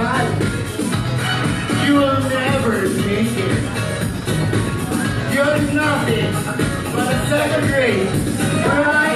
You will never make it. You're nothing but a second grade.